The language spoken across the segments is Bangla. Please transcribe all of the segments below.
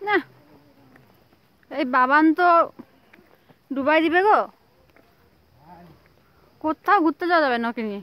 না। এই বাবান তো ডুবাই দিবে গো। কোথাও ঘুরতে যাওয়া যাবে না ওকে নিয়ে।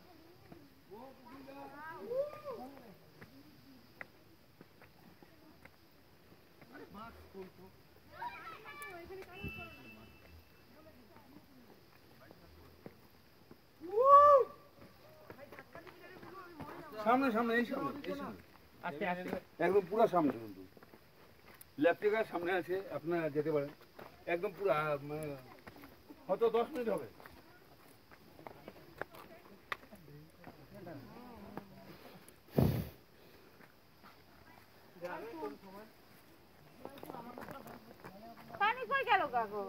সামনে সামনে এই সামনে এই সামনে। একদম পুরো সামনে কিন্তু লেফট সামনে আছে আপনারা যেতে পারেন। একদম পুরো মানে হয়তো দশ মিনিট হবে। পানি কই গেল কাকু?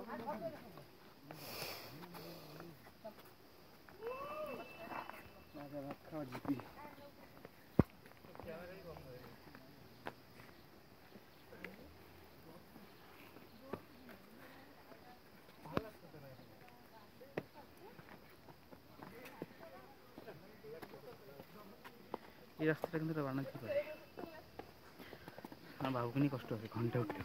এই রাস্তাটা কিন্তু বানাতে পারে। আমার বাবুকে নিয়ে কষ্ট হবে ঘণ্টা উঠতে।